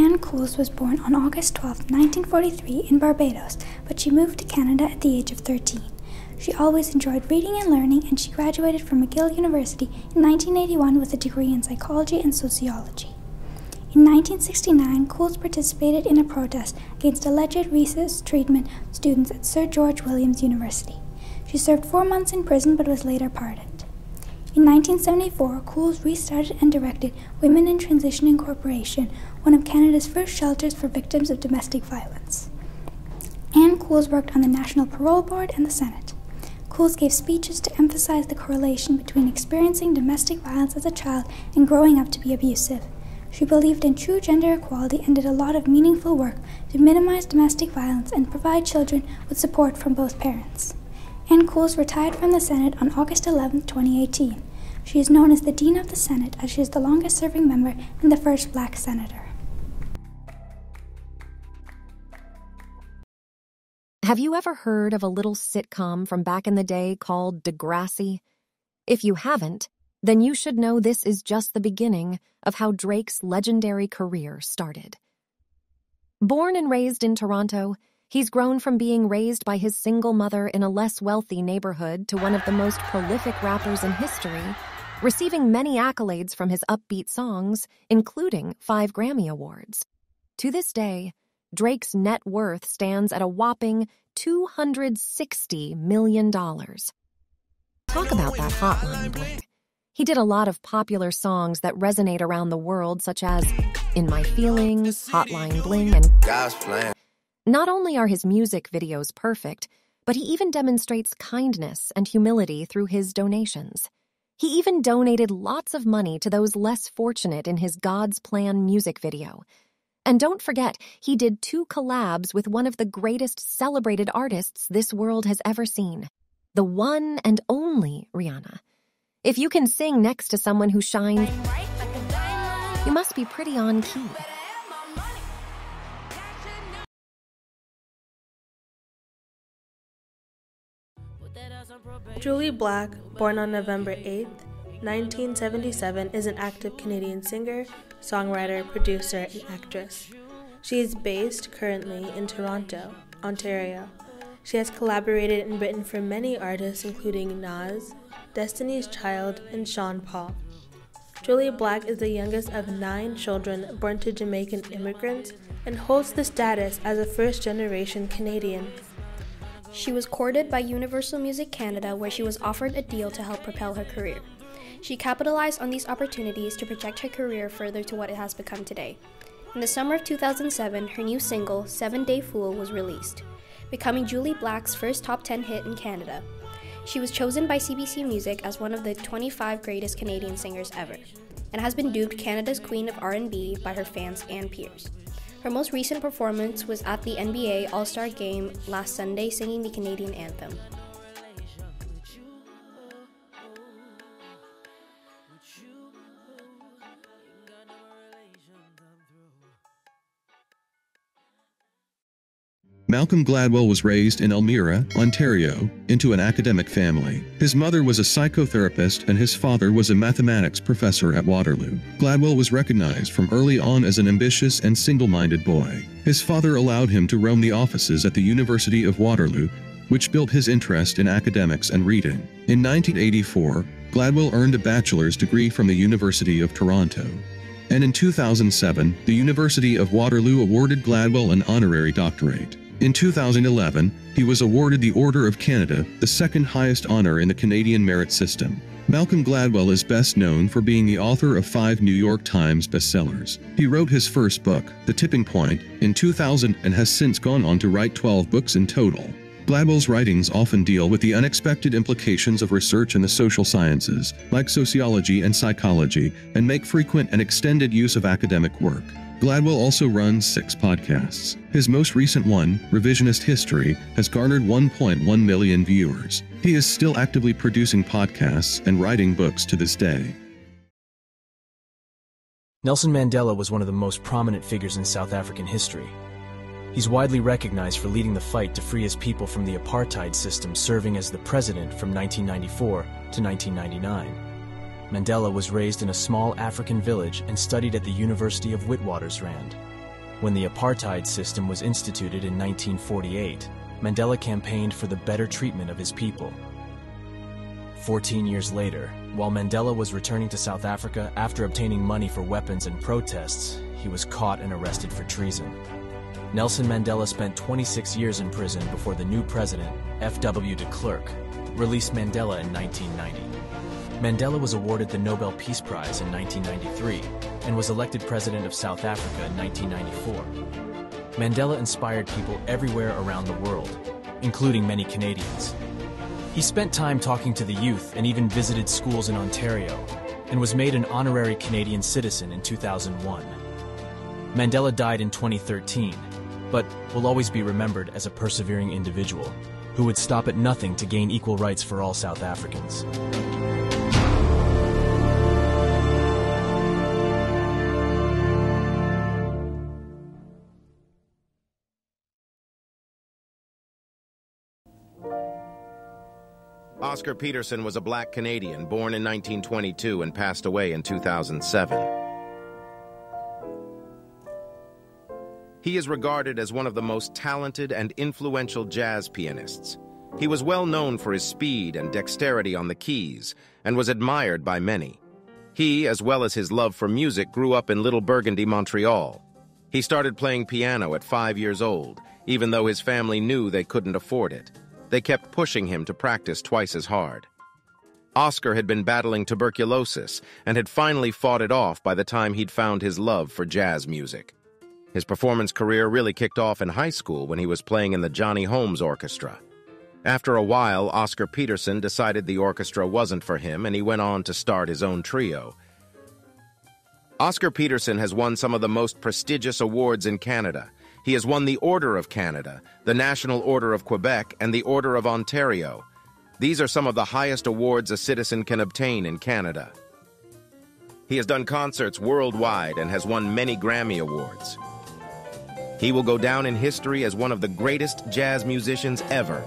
Anne Cools was born on August 12, 1943, in Barbados, but she moved to Canada at the age of 13. She always enjoyed reading and learning, and she graduated from McGill University in 1981 with a degree in psychology and sociology. In 1969, Cools participated in a protest against alleged racist treatment students at Sir George Williams University. She served four months in prison but was later pardoned. In 1974, Cools restarted and directed Women in Transition Incorporation, one of Canada's first shelters for victims of domestic violence. Anne Cools worked on the National Parole Board and the Senate. Cools gave speeches to emphasize the correlation between experiencing domestic violence as a child and growing up to be abusive. She believed in true gender equality and did a lot of meaningful work to minimize domestic violence and provide children with support from both parents. Anne Cools retired from the Senate on August 11, 2018. She is known as the Dean of the Senate as she is the longest serving member and the first black senator. Have you ever heard of a little sitcom from back in the day called Degrassi? If you haven't, then you should know this is just the beginning of how Drake's legendary career started. Born and raised in Toronto, he's grown from being raised by his single mother in a less wealthy neighborhood to one of the most prolific rappers in history, receiving many accolades from his upbeat songs, including five Grammy Awards. To this day, Drake's net worth stands at a whopping $260 million. Talk about that hotline bling. He did a lot of popular songs that resonate around the world, such as In My Feelings, Hotline Bling, and God's plan. Not only are his music videos perfect, but he even demonstrates kindness and humility through his donations. He even donated lots of money to those less fortunate in his God's Plan music video. And don't forget, he did two collabs with one of the greatest celebrated artists this world has ever seen the one and only Rihanna. If you can sing next to someone who shines, you must be pretty on key. Jully Black, born on November 8, 1977, is an active Canadian singer, songwriter, producer, and actress. She is based currently in Toronto, Ontario. She has collaborated and written for many artists, including Nas, Destiny's Child, and Sean Paul. Jully Black is the youngest of nine children born to Jamaican immigrants and holds the status as a first generation Canadian. She was courted by Universal Music Canada, where she was offered a deal to help propel her career. She capitalized on these opportunities to project her career further to what it has become today. In the summer of 2007, her new single, Seven Day Fool, was released, becoming Jully Black's first top 10 hit in Canada. She was chosen by CBC Music as one of the 25 greatest Canadian singers ever, and has been dubbed Canada's Queen of R&B by her fans and peers. Her most recent performance was at the NBA All Star Game last Sunday, singing the Canadian anthem. Malcolm Gladwell was raised in Elmira, Ontario, into an academic family. His mother was a psychotherapist and his father was a mathematics professor at Waterloo. Gladwell was recognized from early on as an ambitious and single-minded boy. His father allowed him to roam the offices at the University of Waterloo, which built his interest in academics and reading. In 1984, Gladwell earned a bachelor's degree from the University of Toronto. And in 2007, the University of Waterloo awarded Gladwell an honorary doctorate. In 2011, he was awarded the Order of Canada, the second highest honor in the Canadian merit system. Malcolm Gladwell is best known for being the author of five New York Times bestsellers. He wrote his first book, The Tipping Point, in 2000 and has since gone on to write 12 books in total. Gladwell's writings often deal with the unexpected implications of research in the social sciences, like sociology and psychology, and make frequent and extended use of academic work. Gladwell also runs six podcasts. His most recent one, Revisionist History, has garnered 1.1 million viewers. He is still actively producing podcasts and writing books to this day. Nelson Mandela was one of the most prominent figures in South African history. He's widely recognized for leading the fight to free his people from the apartheid system, serving as the president from 1994 to 1999. Mandela was raised in a small African village and studied at the University of Witwatersrand. When the apartheid system was instituted in 1948, Mandela campaigned for the better treatment of his people. Fourteen years later, while Mandela was returning to South Africa after obtaining money for weapons and protests, he was caught and arrested for treason. Nelson Mandela spent 26 years in prison before the new president, F.W. de Klerk, released Mandela in 1990. Mandela was awarded the Nobel Peace Prize in 1993 and was elected president of South Africa in 1994. Mandela inspired people everywhere around the world, including many Canadians. He spent time talking to the youth and even visited schools in Ontario, and was made an honorary Canadian citizen in 2001. Mandela died in 2013, but will always be remembered as a persevering individual who would stop at nothing to gain equal rights for all South Africans. Oscar Peterson was a black Canadian born in 1922 and passed away in 2007. He is regarded as one of the most talented and influential jazz pianists. He was well known for his speed and dexterity on the keys and was admired by many. He, as well as his love for music, grew up in Little Burgundy, Montreal. He started playing piano at five years old, even though his family knew they couldn't afford it. They kept pushing him to practice twice as hard. Oscar had been battling tuberculosis and had finally fought it off by the time he'd found his love for jazz music. His performance career really kicked off in high school when he was playing in the Johnny Holmes Orchestra. After a while, Oscar Peterson decided the orchestra wasn't for him and he went on to start his own trio. Oscar Peterson has won some of the most prestigious awards in Canada, he has won the Order of Canada, the National Order of Quebec, and the Order of Ontario. These are some of the highest awards a citizen can obtain in Canada. He has done concerts worldwide and has won many Grammy Awards. He will go down in history as one of the greatest jazz musicians ever